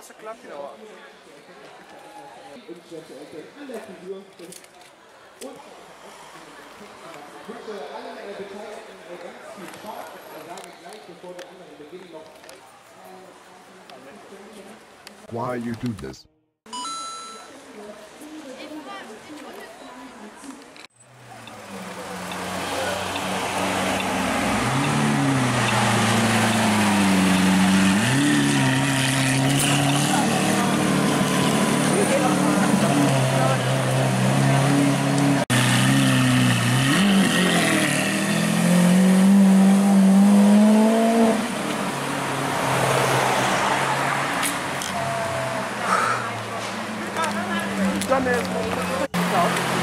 Straße klappt. Und allen Beteiligten ganz viel Spaß. Gleich, bevor wir anderen beginnen, noch. Why you do this? Mesmo. Tchau.